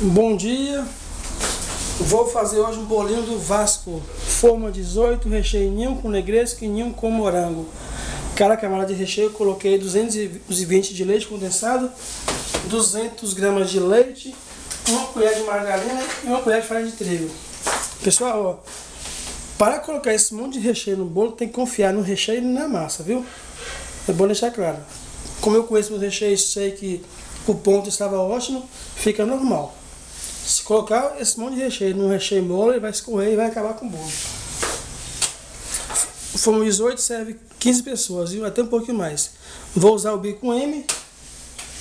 Bom dia, vou fazer hoje um bolinho do Vasco, forma 18, recheio ninho com negresco e ninho com morango. Cada camada de recheio coloquei 220 de leite condensado, 200 gramas de leite, uma colher de margarina e uma colher de farinha de trigo. Pessoal, ó, para colocar esse monte de recheio no bolo, tem que confiar no recheio e na massa, viu? É bom deixar claro. Como eu conheço meus recheios, sei que o ponto estava ótimo, fica normal. Se colocar esse monte de recheio no recheio mole, ele vai escorrer e vai acabar com o bolo. O forno 18 serve 15 pessoas, viu? Até um pouquinho mais. Vou usar o bico M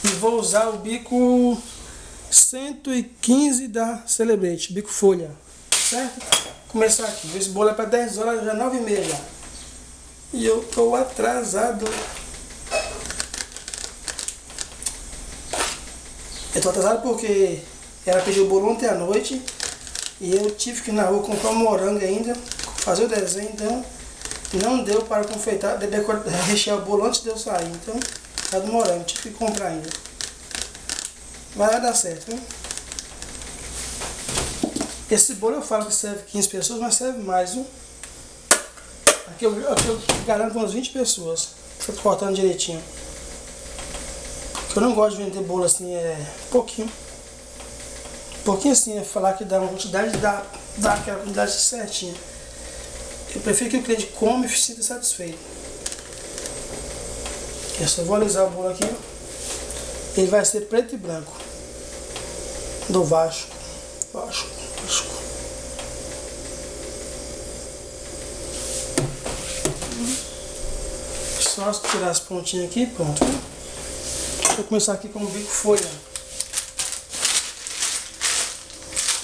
e vou usar o bico 115 da Celebrate, bico folha, certo? Começar aqui, esse bolo é para 10 horas, já 9 e meia. E eu tô atrasado. Eu tô atrasado porque ela pediu bolo ontem à noite e eu tive que ir na rua comprar um morango ainda, fazer o desenho, então não deu para confeitar, rechear o bolo antes de eu sair, então tá do morango, tive que comprar ainda. Mas vai dar certo? Esse bolo eu falo que serve 15 pessoas, mas serve mais, viu? Aqui eu, aqui eu garanto umas 20 pessoas, cortando direitinho. Eu não gosto de vender bolo assim, é pouquinho. Pouquinho assim, é falar que dá uma quantidade, dá, dá aquela quantidade certinha. Eu prefiro que o cliente come e sinta satisfeito. Eu só vou alisar o bolo aqui. Ele vai ser preto e branco. Do Vasco. Vasco, Vasco. Só tirar as pontinhas aqui, pronto. Vou começar aqui com o bico folha.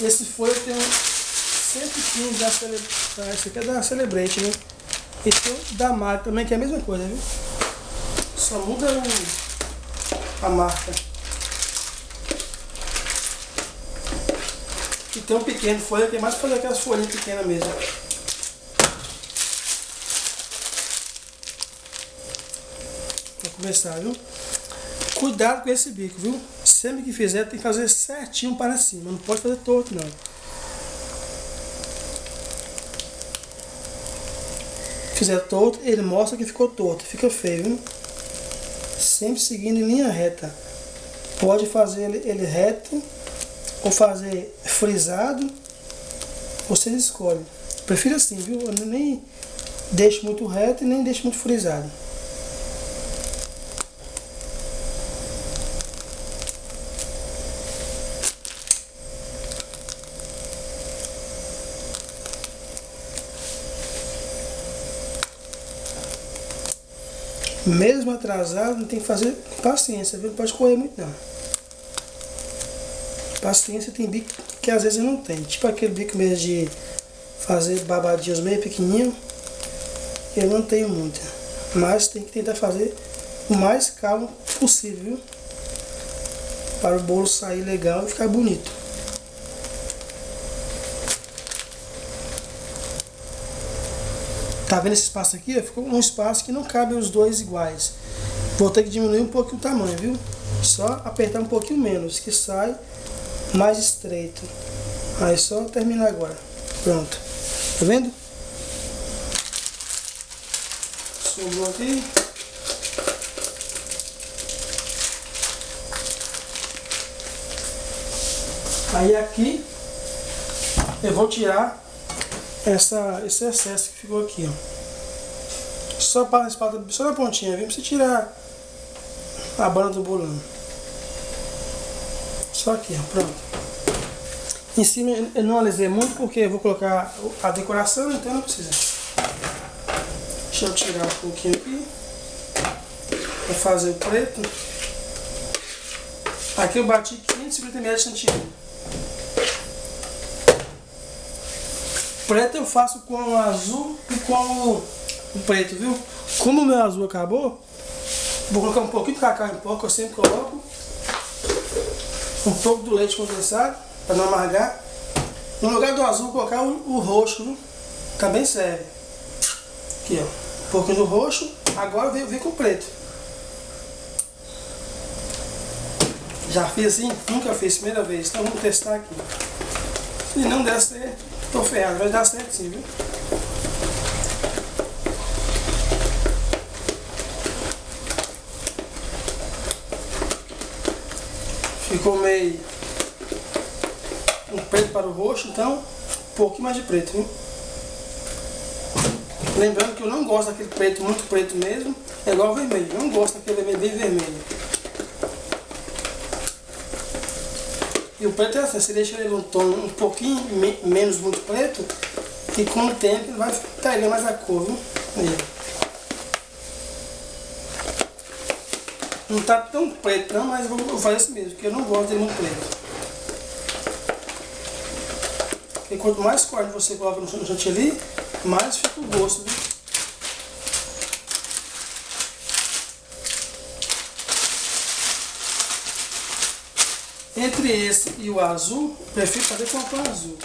Esse foi eu tenho 115 da Celebrate. Ah, esse aqui é da Celebrate, né? Esse tem da marca também, que é a mesma coisa, viu? Só muda o, a marca. E tem um pequeno folha, é mais fazer aquelas folhinhas pequenas mesmo. Vou começar, viu? Cuidado com esse bico, viu? Sempre que fizer tem que fazer certinho para cima, não pode fazer torto não. Fizer torto, ele mostra que ficou torto, fica feio, viu? Sempre seguindo em linha reta. Pode fazer ele, ele reto ou fazer frisado, vocês escolhem. Prefiro assim, viu? Eu nem deixo muito reto e nem deixo muito frisado. Mesmo atrasado, tem que fazer paciência, viu? Não pode correr muito não. Paciência tem bico que às vezes não tem. Tipo aquele bico mesmo de fazer babadinhos meio pequenininho. Eu não tenho muita. Mas tem que tentar fazer o mais calmo possível, viu? Para o bolo sair legal e ficar bonito. Tá vendo esse espaço aqui? Ficou um espaço que não cabe os dois iguais. Vou ter que diminuir um pouquinho o tamanho, viu? Só apertar um pouquinho menos, que sai mais estreito. Aí só terminar agora. Pronto. Tá vendo? Sobrou aqui. Aí aqui eu vou tirar essa, esse excesso que ficou aqui, ó. Só para a espada, só na pontinha, viu? Pra você tirar a banda do bolão. Só aqui, ó, pronto. Em cima eu não alisei muito porque eu vou colocar a decoração, então não precisa. Deixa eu tirar um pouquinho aqui. Vou fazer o preto. Aqui eu bati 550 ml de. Preto eu faço com o azul e com o, preto, viu? Como o meu azul acabou, vou colocar um pouquinho de cacau em pó, que eu sempre coloco. Um pouco do leite condensado, para não amargar. No lugar do azul, colocar o, o roxo, viu? Também serve. Aqui, ó. Um pouquinho do roxo. Agora vem, vem com o preto. Já fiz assim? Nunca fiz, primeira vez. Então vamos testar aqui. Se não der certo, tô ferrado. Vai dar certo sim, viu? Ficou meio um preto para o roxo, então um pouquinho mais de preto, viu? Lembrando que eu não gosto daquele preto, muito preto mesmo, é igual vermelho. Eu não gosto daquele vermelho bem vermelho. E o preto é assim, você deixa ele um tom um pouquinho me menos muito preto, e com o tempo vai pegar mais a cor, viu? Não tá tão preto não, mas vou fazer isso mesmo, porque eu não gosto de muito preto. E quanto mais corte você coloca no chantilly, mais fica o gosto. Viu? Entre esse e o azul, prefiro fazer com o azul.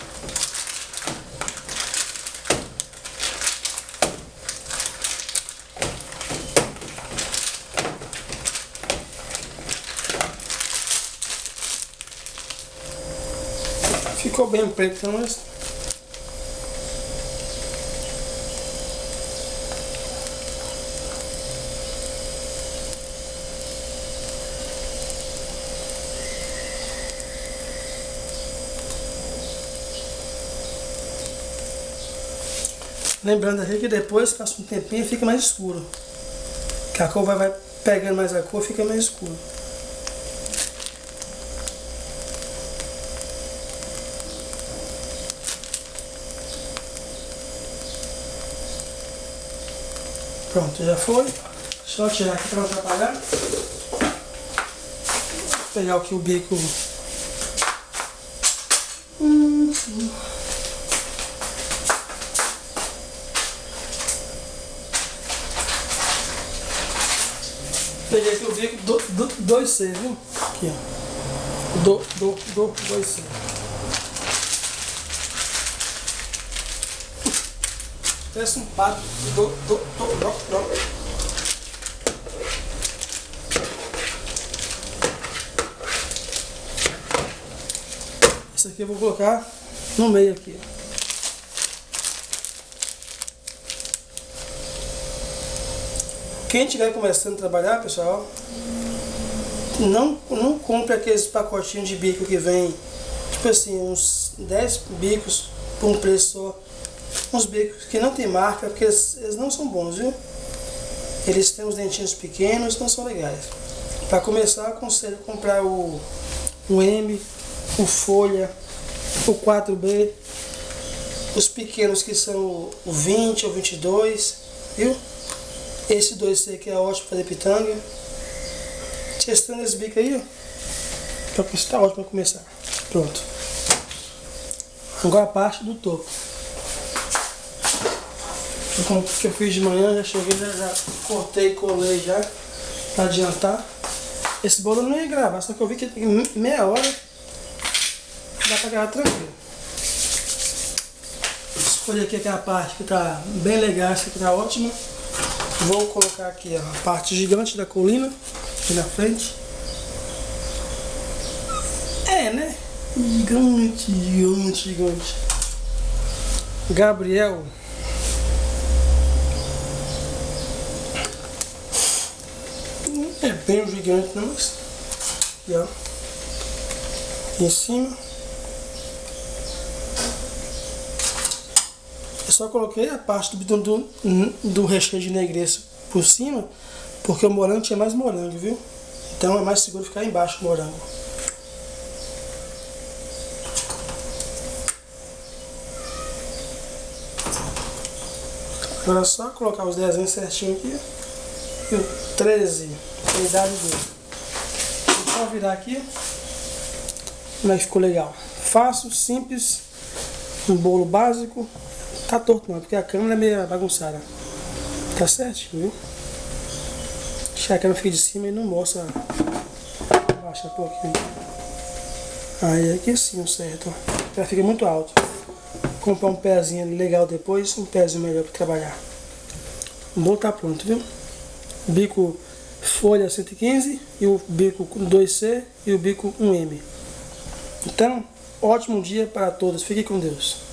Ficou bem preto, mas Lembrando aqui que depois, passa um tempinho, fica mais escuro. Que a cor vai, vai pegando mais a cor, fica mais escuro. Pronto, já foi. Só tirar aqui para não atrapalhar. Pegar aqui o bico. Hum, hum. Peguei aqui o bico do, do 2C, viu? Aqui, ó. Do, do, do 2C. Parece um pato. Do, do, do, do, do. Esse aqui eu vou colocar no meio aqui, ó. Quem estiver começando a trabalhar, pessoal, não, não compre aqueles pacotinhos de bico que vem, tipo assim, uns 10 bicos por um preço só uns bicos que não tem marca, porque eles, eles não são bons, viu? Eles têm os dentinhos pequenos, não são legais. Para começar, aconselho comprar o, o M, o Folha, o 4B, os pequenos que são o 20 ou 22, viu? Esse 2C que é ótimo para fazer pitanga. Testando esse bico aí, ó. Para está ótimo para começar. Pronto. Agora a parte do topo o que eu fiz de manhã, já cheguei, já, já cortei colei já, pra adiantar. Esse bolo eu não ia gravar, só que eu vi que em meia hora dá pra gravar tranquilo. Escolhi aqui aquela parte que tá bem legal, essa aqui tá ótima. Vou colocar aqui a parte gigante da colina, aqui na frente. É, né? Gigante, gigante, gigante. Gabriel É bem gigante, não, mas... E, ó. Em cima. Eu só coloquei a parte do, do, do recheio de negresco por cima, porque o morango tinha mais morango, viu? Então é mais seguro ficar embaixo o morango. Agora é só colocar os desenhos certinho aqui. E o 13 a idade dele. Vou só virar aqui. Mas ficou legal. Fácil, simples. Um bolo básico. Tá torto não, porque a câmera é meio bagunçada. Tá certinho, viu? Deixa a câmera fica de cima e não mostra. Baixa um pouquinho. Aí aqui sim o certo. Já fica muito alto. Comprar um pezinho legal depois, um pezinho melhor para trabalhar. O bolo tá pronto, viu? Bico folha 115 e o bico 2C e o bico 1M. Então, ótimo dia para todos. Fique com Deus.